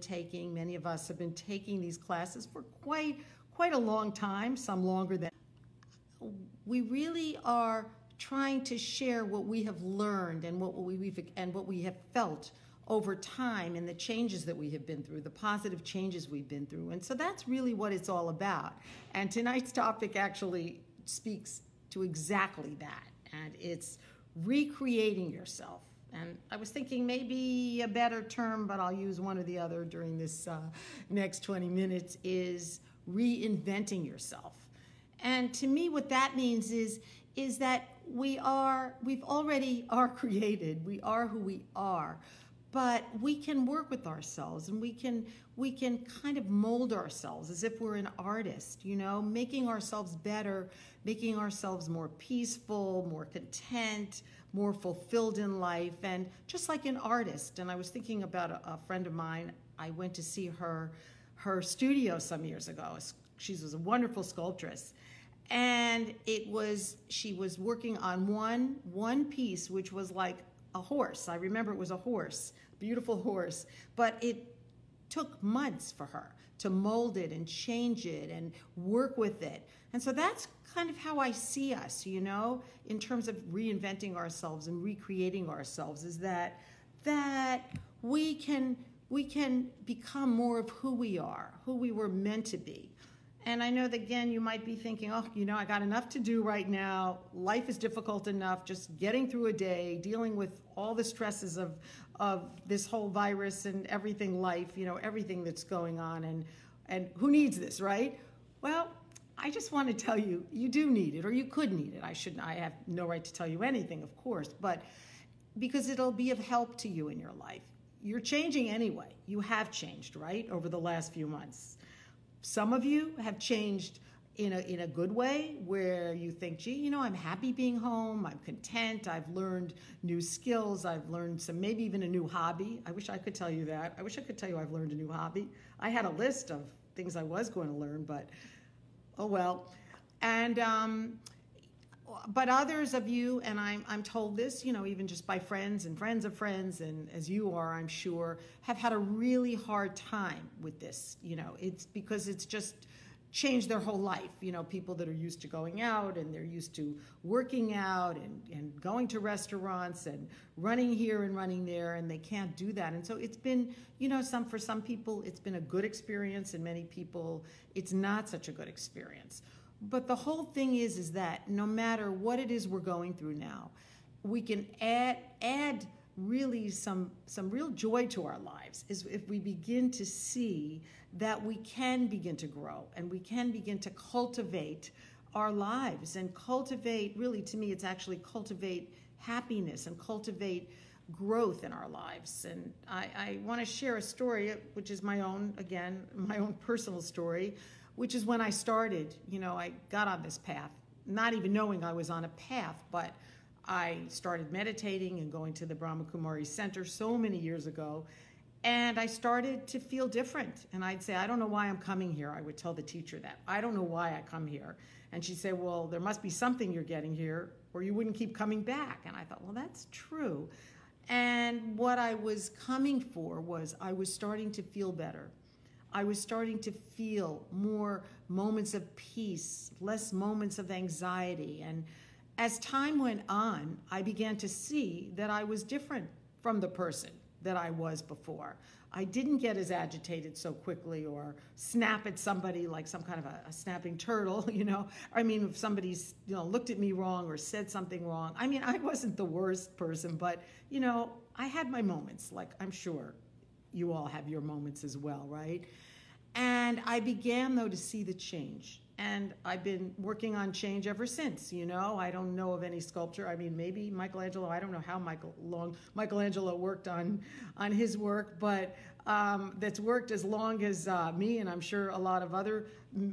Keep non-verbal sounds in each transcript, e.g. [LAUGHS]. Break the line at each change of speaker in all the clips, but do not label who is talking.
taking, many of us have been taking these classes for quite, quite a long time, some longer than. We really are trying to share what we have learned and what we've and what we have felt over time and the changes that we have been through, the positive changes we've been through. And so that's really what it's all about. And tonight's topic actually speaks to exactly that. And it's recreating yourself. And I was thinking maybe a better term, but I'll use one or the other during this uh, next 20 minutes, is reinventing yourself. And to me, what that means is, is that we are, we've already are created. We are who we are but we can work with ourselves and we can we can kind of mold ourselves as if we're an artist you know making ourselves better making ourselves more peaceful more content more fulfilled in life. And just like an artist and i was thinking about a, a friend of mine i went to see her her studio some years ago. She was a wonderful sculptress. And it was she was working on one one piece which was like a horse. I remember it was a horse beautiful horse, but it took months for her to mold it and change it and work with it. And so that's kind of how I see us, you know, in terms of reinventing ourselves and recreating ourselves is that that we can we can become more of who we are, who we were meant to be. And I know that again, you might be thinking, oh, you know, I got enough to do right now. Life is difficult enough, just getting through a day, dealing with all the stresses of, of this whole virus and everything life, you know, everything that's going on. And, and who needs this, right? Well, I just want to tell you, you do need it, or you could need it. I shouldn't, I have no right to tell you anything, of course, but because it'll be of help to you in your life. You're changing anyway. You have changed, right, over the last few months. Some of you have changed in a, in a good way where you think, gee, you know, I'm happy being home, I'm content, I've learned new skills, I've learned some, maybe even a new hobby. I wish I could tell you that. I wish I could tell you I've learned a new hobby. I had a list of things I was going to learn, but oh well. And, um, but others of you, and I'm, I'm told this, you know, even just by friends and friends of friends, and as you are, I'm sure, have had a really hard time with this. You know, it's because it's just changed their whole life. You know, people that are used to going out and they're used to working out and, and going to restaurants and running here and running there, and they can't do that. And so it's been, you know, some for some people it's been a good experience, and many people it's not such a good experience. But the whole thing is, is that no matter what it is we're going through now, we can add add really some some real joy to our lives is if we begin to see that we can begin to grow and we can begin to cultivate our lives. And cultivate really to me it's actually cultivate happiness and cultivate growth in our lives. And i, I want to share a story which is my own again my own personal story which is when I started. You know, I got on this path, not even knowing I was on a path, but I started meditating and going to the Brahma Kumari Center so many years ago. And I started to feel different. And I'd say, I don't know why I'm coming here. I would tell the teacher that. I don't know why I come here. And she'd say, Well, there must be something you're getting here, or you wouldn't keep coming back. And I thought, Well, that's true. And what I was coming for was I was starting to feel better. I was starting to feel more moments of peace, less moments of anxiety. And as time went on, I began to see that I was different from the person that I was before. I didn't get as agitated so quickly or snap at somebody like some kind of a, a, snapping turtle, [LAUGHS] you know. I mean, if somebody's, you know, looked at me wrong or said something wrong. I mean, I wasn't the worst person, but, you know, I had my moments, like I'm sure you all have your moments as well, right? And I began, though, to see the change. And I've been working on change ever since, you know. I don't know of any sculpture. I mean, maybe Michelangelo, I don't know how Michael long Michelangelo worked on, on his work, but um, that's worked as long as uh, me and I'm sure a lot of other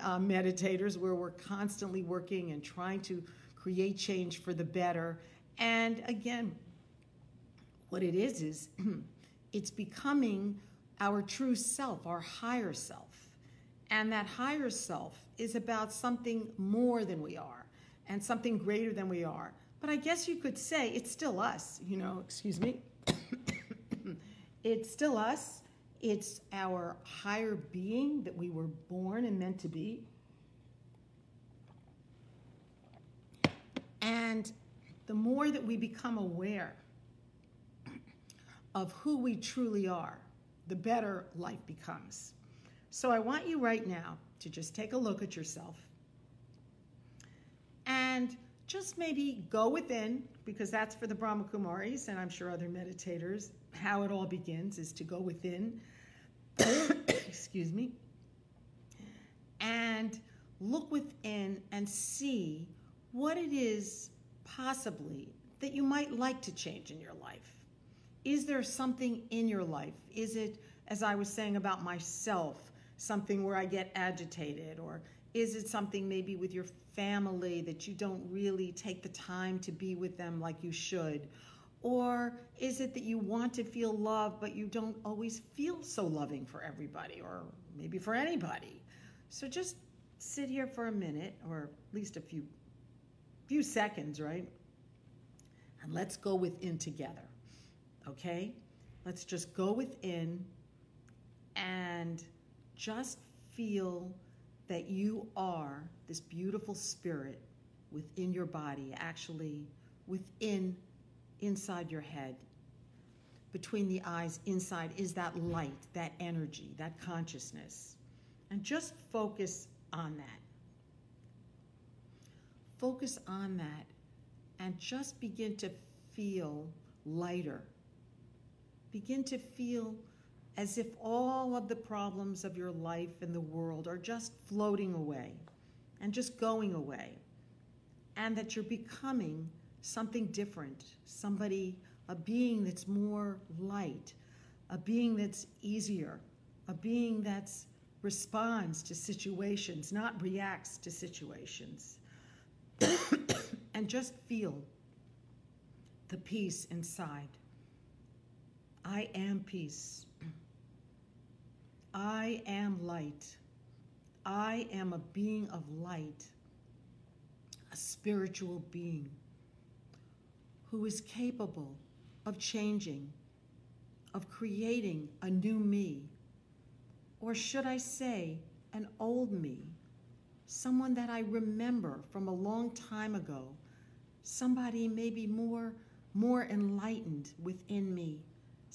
uh, meditators where we're constantly working and trying to create change for the better. And again, what it is is [CLEARS THROAT] it's becoming our true self, our higher self. And that higher self is about something more than we are and something greater than we are. But I guess you could say it's still us, you know, excuse me. [COUGHS] it's still us It's our higher being that we were born and meant to be. And the more that we become aware of who we truly are, the better life becomes. So I want you right now to just take a look at yourself and just maybe go within, because that's for the Brahma Kumaris and I'm sure other meditators. How it all begins is to go within, [COUGHS] excuse me, and look within and see what it is possibly that you might like to change in your life. Is there something in your life? Is it, as I was saying about myself, something where I get agitated? Or is it something maybe with your family that you don't really take the time to be with them like you should? Or is it that you want to feel love, but you don't always feel so loving for everybody or maybe for anybody? So just sit here for a minute or at least a few few seconds, right? And let's go within together okay? Let's just go within and just feel that you are this beautiful spirit within your body, actually within, inside your head. Between the eyes, inside is that light, that energy, that consciousness. And just focus on that. Focus on that and just begin to feel lighter begin to feel as if all of the problems of your life and the world are just floating away and just going away, and that you're becoming something different, somebody, a being that's more light, a being that's easier, a being that responds to situations, not reacts to situations. [COUGHS] and just feel the peace inside. I am peace. I am light. I am a being of light, a spiritual being who is capable of changing, of creating a new me, or should I say, an old me, someone that I remember from a long time ago, somebody maybe more, more enlightened within me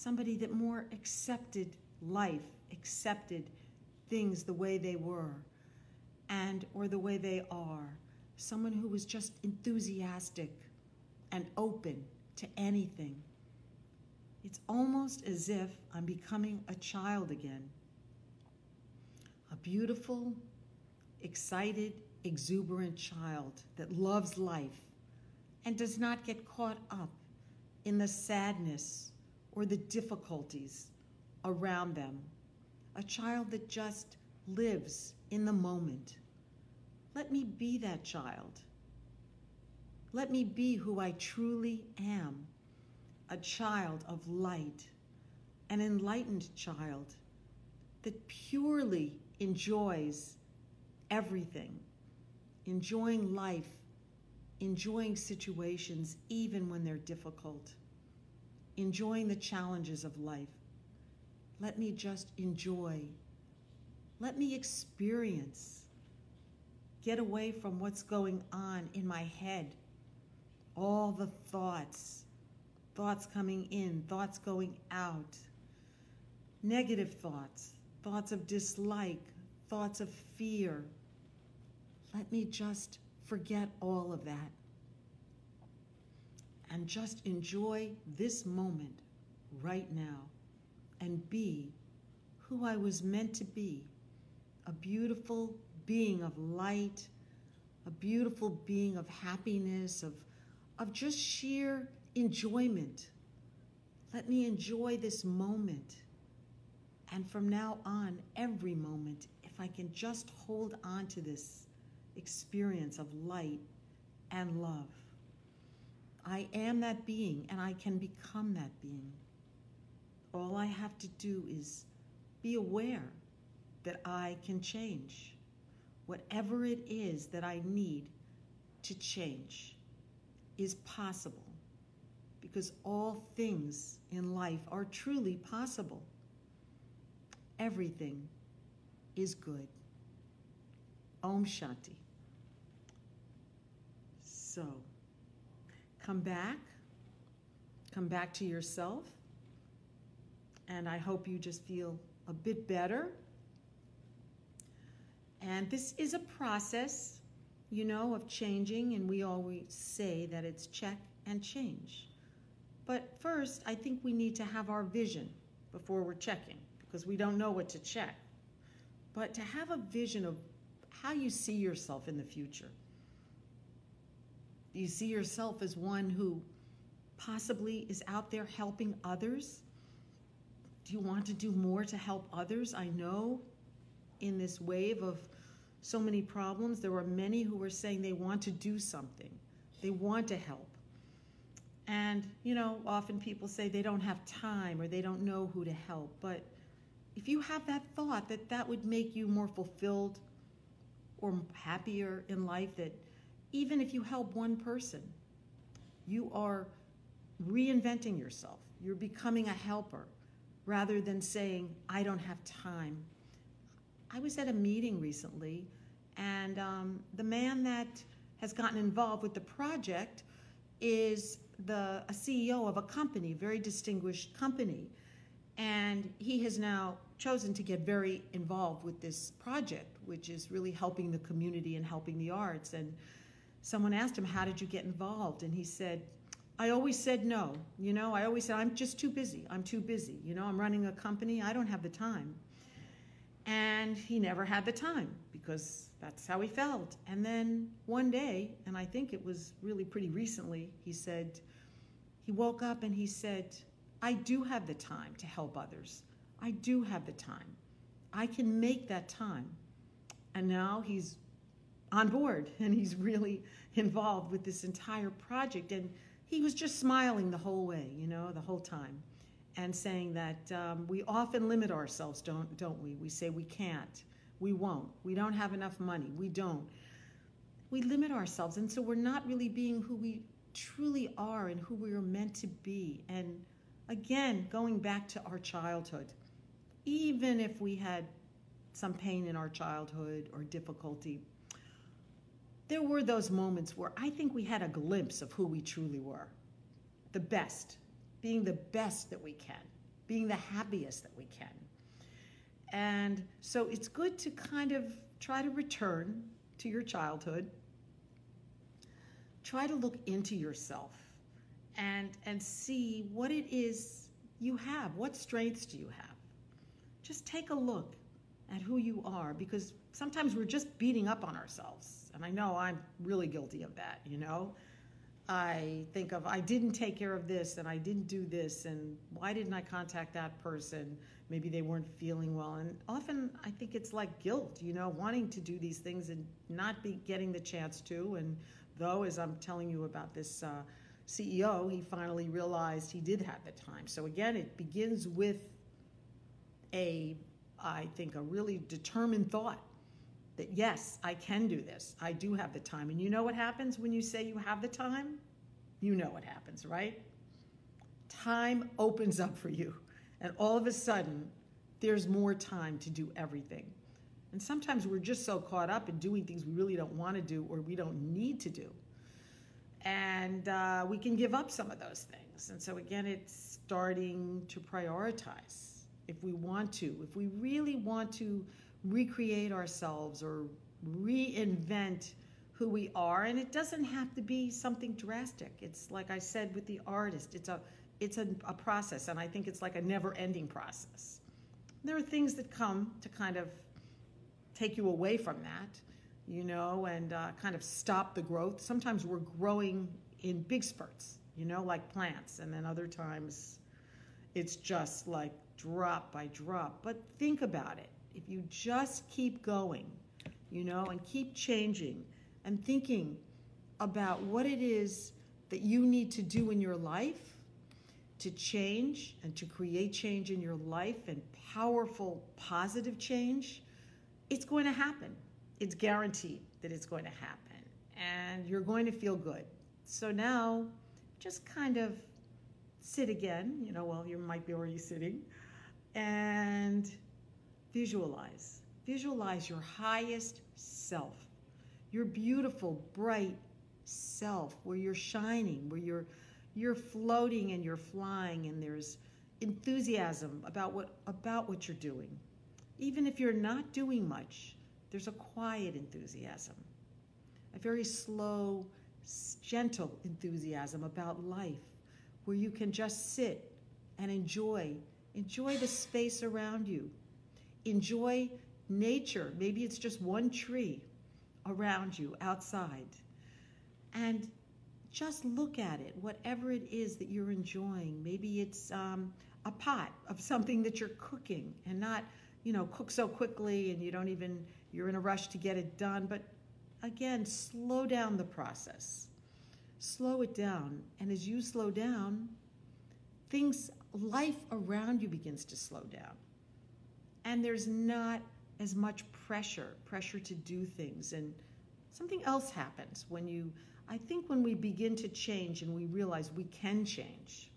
somebody that more accepted life, accepted things the way they were and or the way they are. Someone who was just enthusiastic and open to anything. It's almost as if I'm becoming a child again. A beautiful, excited, exuberant child that loves life and does not get caught up in the sadness or the difficulties around them. A child that just lives in the moment. Let me be that child. Let me be who I truly am a child of light, an enlightened child that purely enjoys everything, enjoying life, enjoying situations even when they're difficult enjoying the challenges of life. Let me just enjoy. Let me experience. Get away from what's going on in my head. All the thoughts, thoughts coming in, thoughts going out, negative thoughts, thoughts of dislike, thoughts of fear. Let me just forget all of that and just enjoy this moment right now and be who I was meant to be a beautiful being of light, a beautiful being of happiness, of, of just sheer enjoyment. Let me enjoy this moment. And from now on, every moment, if I can just hold on to this experience of light and love. I am that being and I can become that being. All I have to do is be aware that I can change. Whatever it is that I need to change is possible because all things in life are truly possible. everything is good. Om Shanti. So, come back. Come back to yourself. And I hope you just feel a bit better. And this is a process, you know, of changing. And we always say that it's check and change. But first, I think we need to have our vision before we're checking because we don't know what to check. But to have a vision of how you see yourself in the future. Do you see yourself as one who possibly is out there helping others? Do you want to do more to help others? I know in this wave of so many problems, there are many who are saying they want to do something, they want to help. And, you know, often people say they don't have time or they don't know who to help. But if you have that thought that that would make you more fulfilled or happier in life, that even if you help one person, you are reinventing yourself. You're becoming a helper rather than saying, I don't have time. I was at a meeting recently, and um, the man that has gotten involved with the project is the a CEO of a company, very distinguished company. And he has now chosen to get very involved with this project, which is really helping the community and helping the arts. And someone asked him, How did you get involved? And he said, I always said no. You know, I always said, I'm just too busy. I'm too busy. You know, I'm running a company. I don't have the time. And he never had the time because that's how he felt. And then one day, and I think it was really pretty recently, he said, he woke up and he said, I do have the time to help others. I do have the time. I can make that time. And now he's on board and he's really involved with this entire project. And he was just smiling the whole way, you know, the whole time, and saying that um, we often limit ourselves, don't, don't we? We say we can't, we won't, we don't have enough money, we don't. We limit ourselves, and so we're not really being who we truly are and who we are meant to be. And again, going back to our childhood, even if we had some pain in our childhood or difficulty, there were those moments where I think we had a glimpse of who we truly were. The best, being the best that we can, being the happiest that we can. And so it's good to kind of try to return to your childhood. Try to look into yourself and and see what it is you have what strengths do you have? Just take a look at who you are because sometimes we're just beating up on ourselves and i know i'm really guilty of that you know? I think of i didn't take care of this and i didn't do this and why didn't i contact that person? Maybe they weren't feeling well. And often i think it's like guilt you know wanting to do these things and not be getting the chance to. And Though, as I'm telling you about this uh, CEO, he finally realized he did have the time. So again, it begins with a, I think, a really determined thought that yes, I can do this. I do have the time. And you know what happens when you say you have the time? You know what happens, right? Time opens up for you. And all of a sudden, there's more time to do everything. And sometimes we're just so caught up in doing things we really don't want to do or we don't need to do. And uh, we can give up some of those things. And so, again, it's starting to prioritize if we want to, if we really want to recreate ourselves or reinvent who we are. And it doesn't have to be something drastic. It's like I said with the artist, it's a it's a, a process, and I think it's like a never-ending process. There are things that come to kind of take you away from that, you know, and uh, kind of stop the growth. Sometimes we're growing in big spurts, you know, like plants, and then other times it's just like drop by drop. But think about it. If you just keep going, you know, and keep changing and thinking about what it is that you need to do in your life to change and to create change in your life and powerful, positive change, it's going to happen. It's guaranteed that it's going to happen. And you're going to feel good. So now just kind of sit again, you know, well, you might be already sitting, and visualize. Visualize your highest self, your beautiful, bright self, where you're shining, where you're you're floating and you're flying, and there's enthusiasm about what about what you're doing. Even if you're not doing much, there's a quiet enthusiasm, a very slow, gentle enthusiasm about life, where you can just sit and enjoy enjoy the space around you enjoy nature maybe it's just one tree around you outside and just look at it, whatever it is that you're enjoying. Maybe it's um, a pot of something that you're cooking and not, you know, cook so quickly and you don't even, you're in a rush to get it done. But again, slow down the process. Slow it down. And as you slow down, things, life around you begins to slow down. And there's not as much pressure, pressure to do things. And something else happens when you I think when we begin to change and we realize we can change,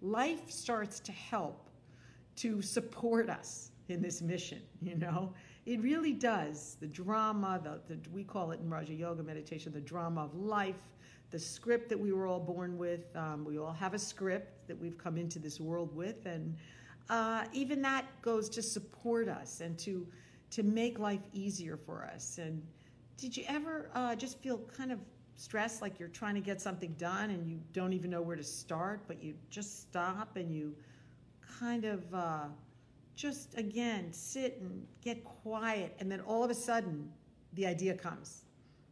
life starts to help to support us in this mission, you know? It really does. The drama, the, the, we call it in Raja Yoga meditation, the drama of life, the script that we were all born with. Um, we all have a script that we've come into this world with, and uh, even that goes to support us and to to make life easier for us. And did you ever uh, just feel kind of stressed, like you're trying to get something done and you don't even know where to start, but you just stop and you kind of uh, just again sit and get quiet, and then all of a sudden the idea comes.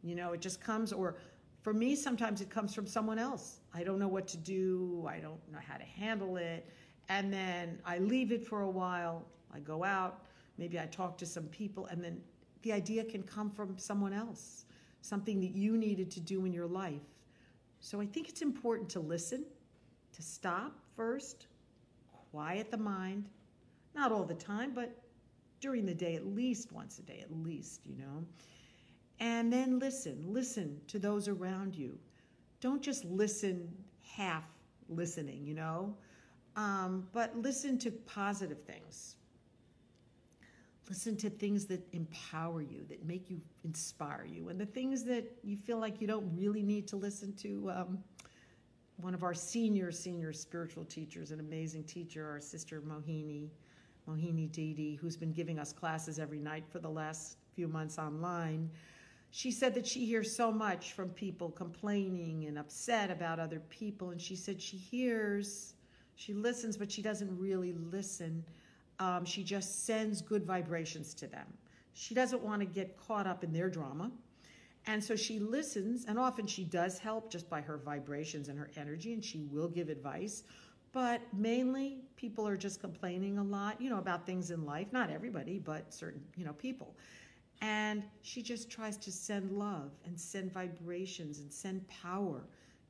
You know, it just comes, or for me, sometimes it comes from someone else. I don't know what to do, I don't know how to handle it, and then I leave it for a while. I go out, maybe I talk to some people, and then the idea can come from someone else something that you needed to do in your life. So I think it's important to listen, to stop first, quiet the mind, not all the time, but during the day, at least once a day, at least, you know. And then listen, listen to those around you. Don't just listen half listening, you know, um, but listen to positive things. Listen to things that empower you, that make you inspire you, and the things that you feel like you don't really need to listen to. Um, one of our senior, senior spiritual teachers, an amazing teacher, our sister Mohini, Mohini Didi, who's been giving us classes every night for the last few months online. She said that she hears so much from people complaining and upset about other people. And she said she hears, she listens, but she doesn't really listen um, she just sends good vibrations to them. She doesn't want to get caught up in their drama. And so she listens, and often she does help just by her vibrations and her energy, and she will give advice. But mainly, people are just complaining a lot, you know, about things in life. Not everybody, but certain, you know, people. And she just tries to send love and send vibrations and send power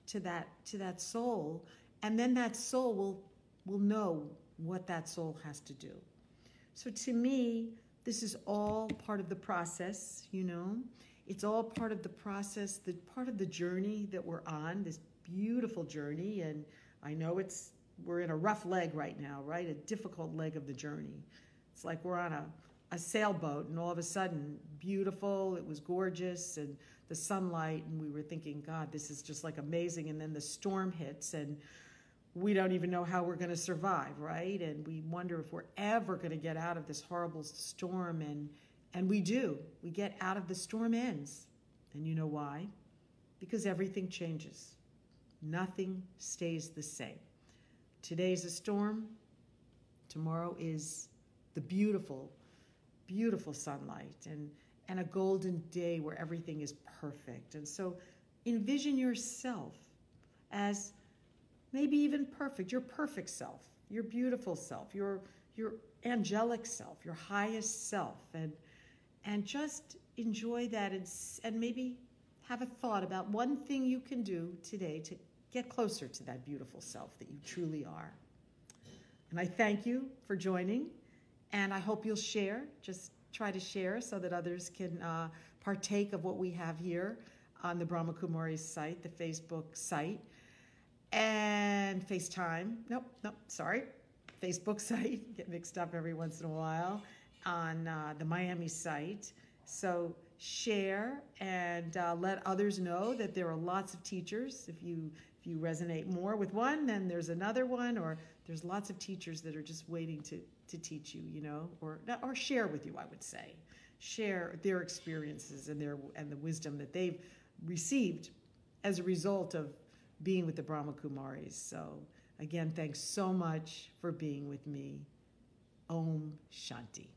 to that to that soul, and then that soul will will know what that soul has to do. So to me, this is all part of the process, you know. It's all part of the process, the part of the journey that we're on, this beautiful journey. And I know it's we're in a rough leg right now, right? A difficult leg of the journey. It's like we're on a, a sailboat and all of a sudden, beautiful, it was gorgeous, and the sunlight, and we were thinking, God, this is just like amazing. And then the storm hits and we don't even know how we're going to survive, right? And we wonder if we're ever going to get out of this horrible storm. And, and we do. We get out of the storm ends. And you know why? Because everything changes. Nothing stays the same. Today's a storm. Tomorrow is the beautiful, beautiful sunlight and, and a golden day where everything is perfect. And so envision yourself as maybe even perfect, your perfect self, your beautiful self, your your angelic self, your highest self, and and just enjoy that and, and maybe have a thought about one thing you can do today to get closer to that beautiful self that you truly are. And I thank you for joining, and I hope you'll share. Just try to share so that others can uh, partake of what we have here on the Brahma Kumari site, the Facebook site and FaceTime. Nope, nope, sorry. Facebook [LAUGHS] site, get mixed up every once in a while. on uh, the Miami site. So share and uh, let others know that there are lots of teachers. If you if you resonate more with one, then there's another one, or there's lots of teachers that are just waiting to to teach you, you know, or or share with you. I would say, share their experiences and their and the wisdom that they've received as a result of being with the Brahma Kumaris. So again, thanks so much for being with me. Om Shanti.